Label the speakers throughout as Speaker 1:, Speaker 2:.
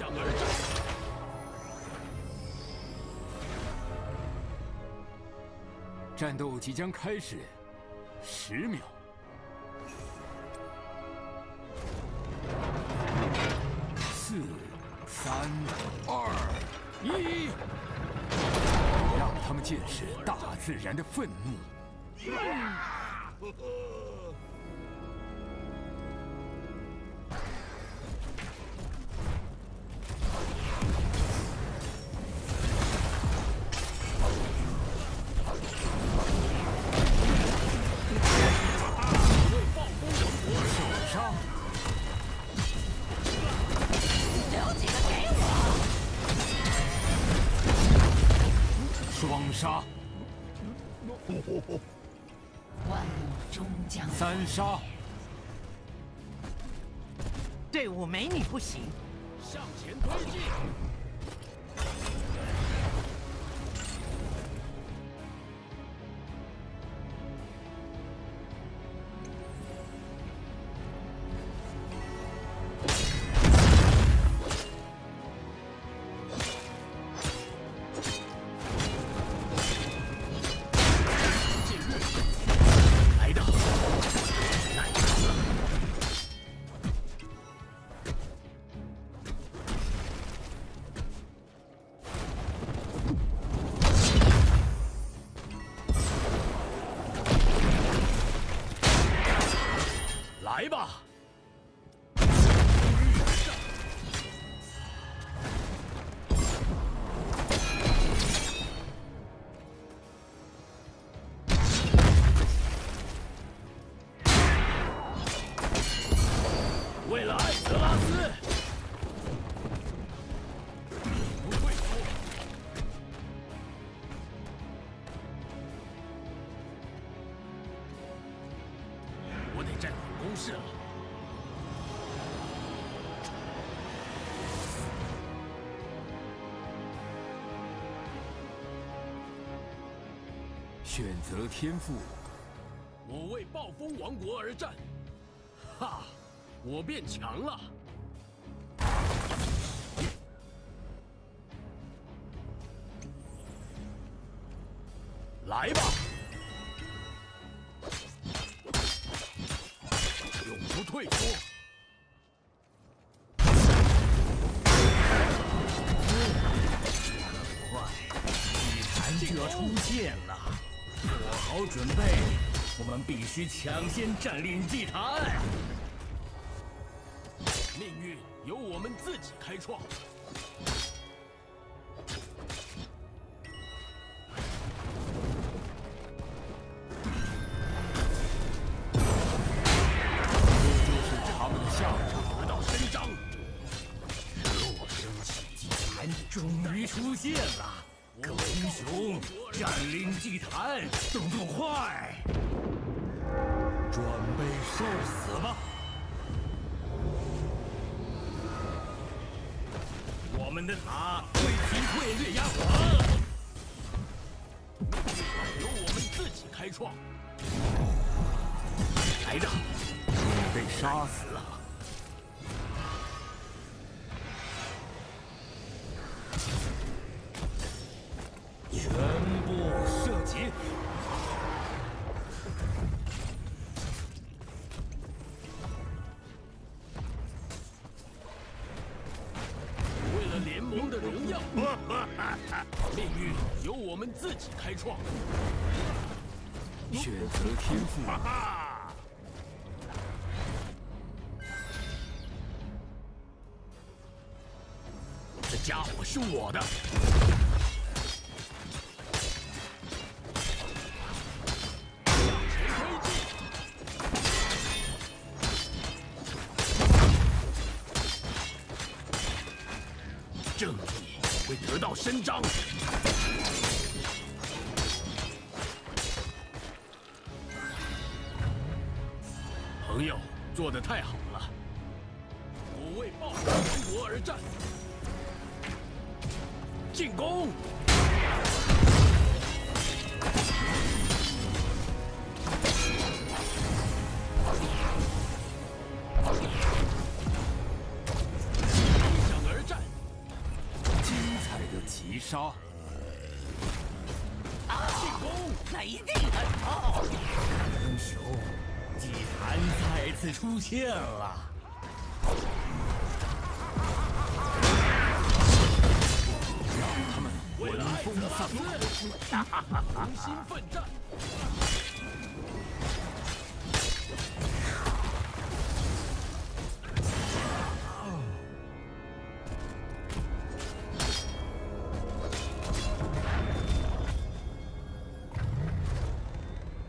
Speaker 1: 响而战。
Speaker 2: 战斗即将开始，十秒。四、三、二、一，让他们见识大自然的愤怒。杀，
Speaker 3: 队伍没你不行。
Speaker 1: 向前推进。攻势了。
Speaker 2: 选择天赋，
Speaker 1: 我为暴风王国而战，哈，我变强了。永不退缩。
Speaker 4: 祭坛就要出现了，做好准备，我们必须抢先占领祭坛。
Speaker 1: 命运由我们自己开创。
Speaker 4: 出现了，各位英雄，占领祭坛，动作快！准备受死吧！我们的塔会击溃月牙王。
Speaker 1: 由我们自己开创。
Speaker 4: 来的，
Speaker 2: 被杀死了。
Speaker 1: 己开创。
Speaker 2: 选择天赋，
Speaker 1: 这家伙是我的。进攻！逆向而战，
Speaker 2: 击杀！
Speaker 1: 进攻！
Speaker 3: 那一定很痛。
Speaker 4: 英雄，祭坛再次出现了。
Speaker 1: 同心奋战。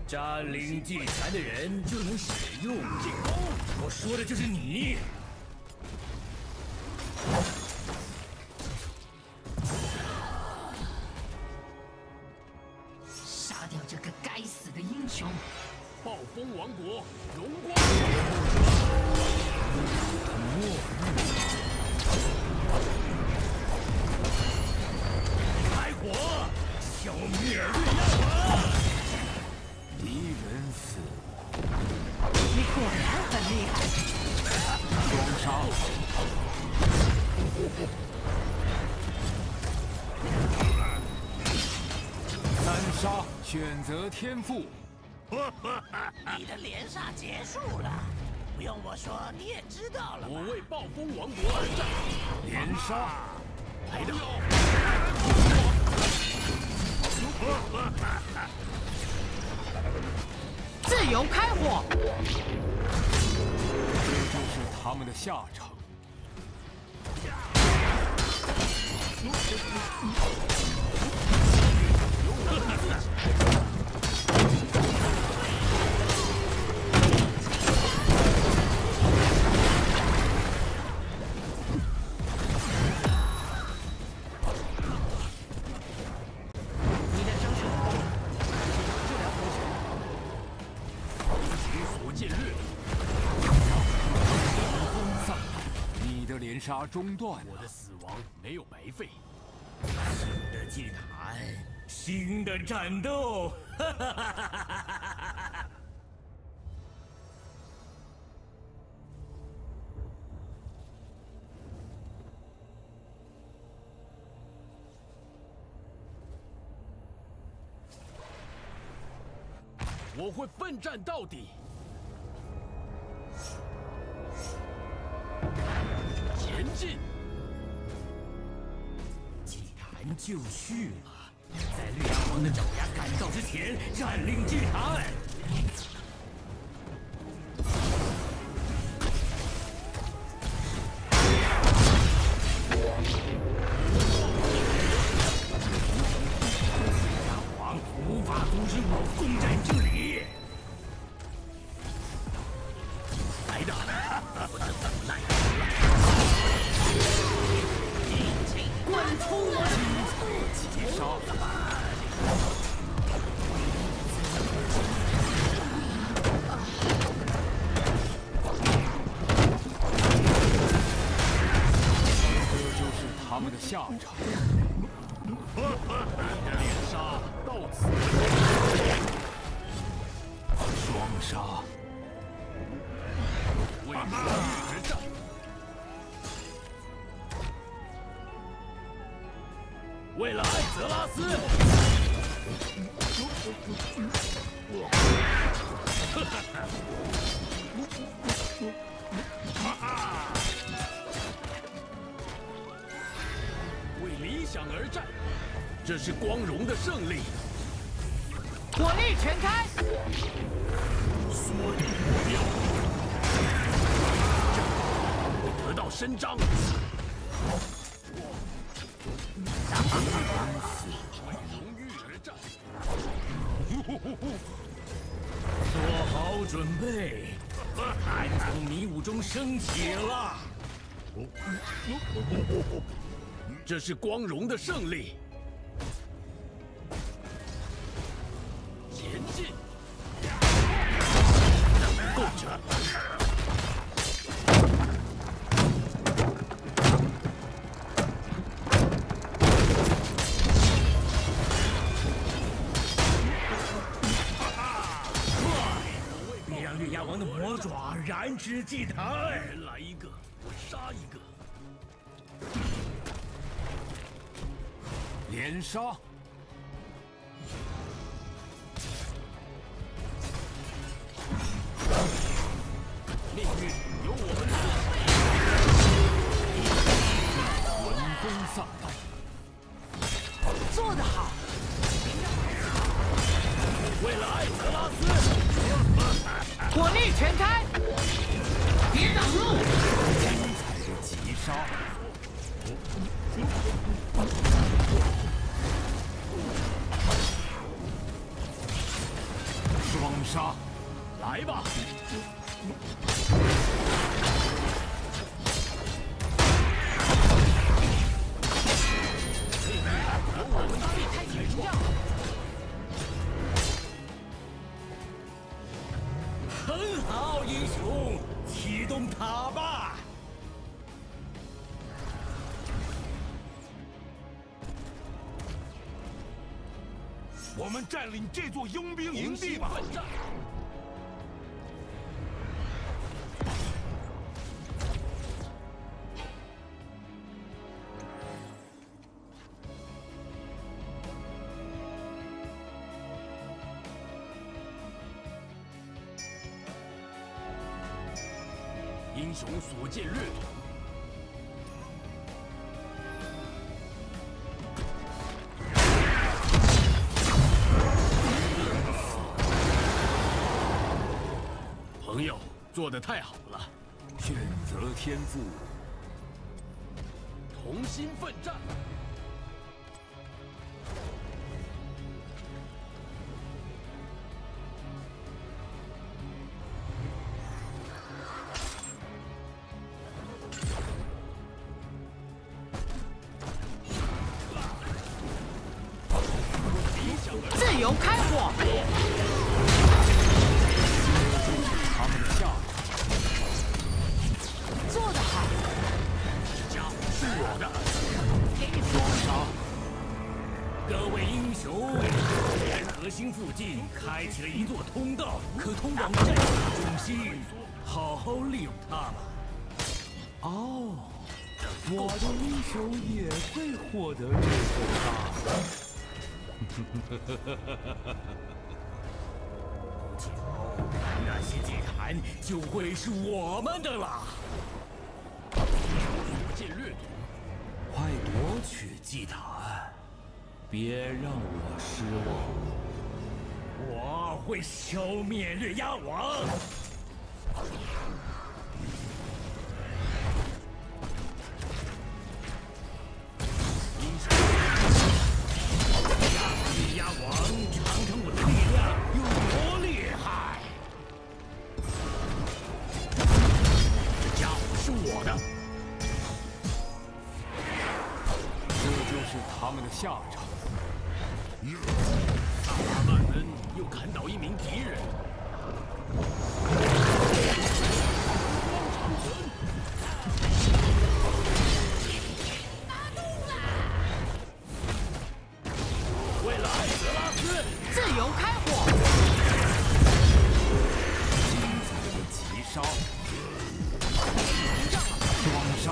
Speaker 4: 占领祭坛的人就能使用进攻。我说的就是你。
Speaker 5: 掉这个该死的英雄！
Speaker 1: 暴风王国荣光！
Speaker 2: 选择天赋。
Speaker 3: 你的连杀结束了，不用我说你也知道了。
Speaker 1: 我为暴风王国而战。
Speaker 2: 连杀！
Speaker 1: 来的！
Speaker 3: 自由开火！
Speaker 2: 这就是他们的下场。
Speaker 3: 你的
Speaker 2: 连杀中断
Speaker 1: 我的。死亡没有白费。
Speaker 4: 新的祭坛，新的战斗。
Speaker 1: 哈哈哈我会奋战到底。前进！
Speaker 4: 既然就绪了，光的爪牙赶到之前，占领祭坛。
Speaker 2: 们的下场。
Speaker 1: 连杀到此，
Speaker 2: 双杀！
Speaker 1: 为荣誉而战。为了艾泽拉斯，为理想而战，这是光荣的胜利。
Speaker 3: 火力全开！
Speaker 1: 锁定目标，会得到伸张。为荣誉而战，
Speaker 4: 做好准备，坛从迷雾中升起了。
Speaker 1: 这是光荣的胜利。前进，够着。
Speaker 4: 别让月牙王的魔爪染指祭坛。
Speaker 1: 人来一个，我杀一个。
Speaker 2: 连杀！
Speaker 1: 命运由我们自
Speaker 2: 文风丧败，
Speaker 5: 做得好！
Speaker 1: 己，为了艾泽拉斯，
Speaker 5: 火力全开！别挡路！
Speaker 2: 精彩的击杀！杀！
Speaker 1: 来吧！
Speaker 4: 很好，英雄，启动塔吧！
Speaker 6: 我们占领这座佣兵营地吧！
Speaker 1: 英雄所见略同。朋友，做的太好了，
Speaker 2: 选择天赋，
Speaker 1: 同心奋战。
Speaker 4: 位英雄，沿核心附近开启了一座通道，可通往战场中心，好好利用它吧。
Speaker 2: 哦，我的英雄也会获得这份大礼。
Speaker 4: 不久，那些祭坛就会是我们的了。
Speaker 1: 所见略同。
Speaker 4: 快夺取祭坛，别让我失望。我会消灭月牙王。
Speaker 1: 英雄
Speaker 4: 月牙王，尝尝我的力量有多厉害！
Speaker 1: 家伙是我的，
Speaker 2: 这就是他们的下场。
Speaker 1: 萨拉曼恩又砍倒一名敌人。长存，为了艾泽拉斯，
Speaker 5: 自由开火！
Speaker 2: 精彩的击杀！双杀！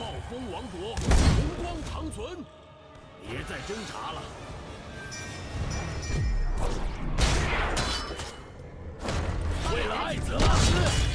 Speaker 1: 暴风王国红光长存，别再挣扎了。为了艾泽拉斯，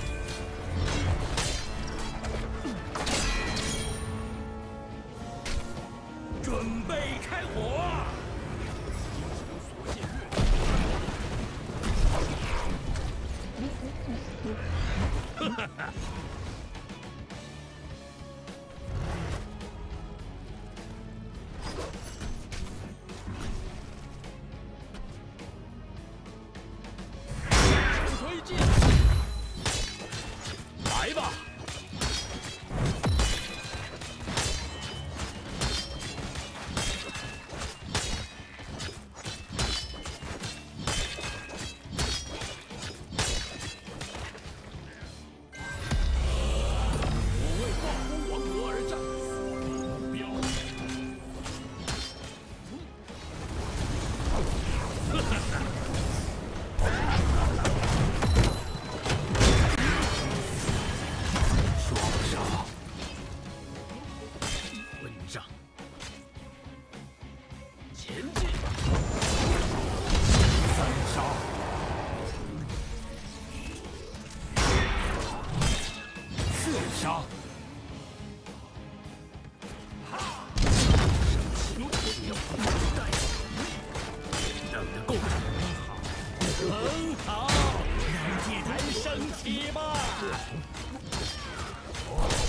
Speaker 4: 很好，让祭坛升起吧！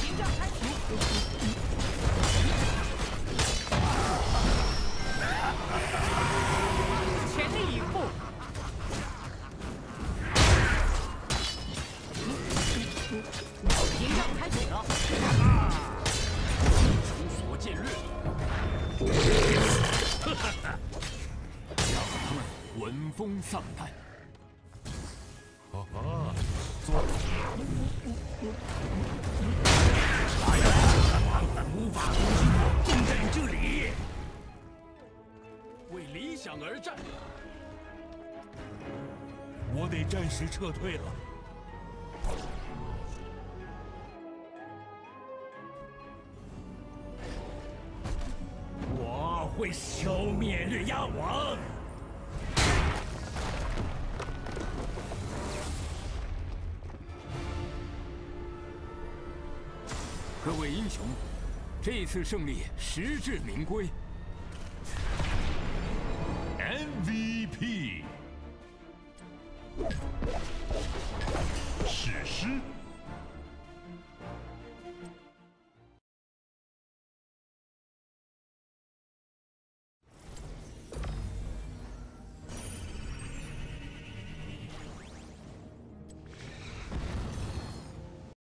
Speaker 5: 屏障开启。全力以赴。屏障开启了。
Speaker 1: 无所见略。
Speaker 2: 让他们闻风丧胆。
Speaker 4: 无法攻击我，攻在这里。
Speaker 1: 为理想而战。
Speaker 6: 我得暂时撤退了。
Speaker 4: 我会消灭日鸦王。
Speaker 2: 各位英雄，这次胜利实至名归。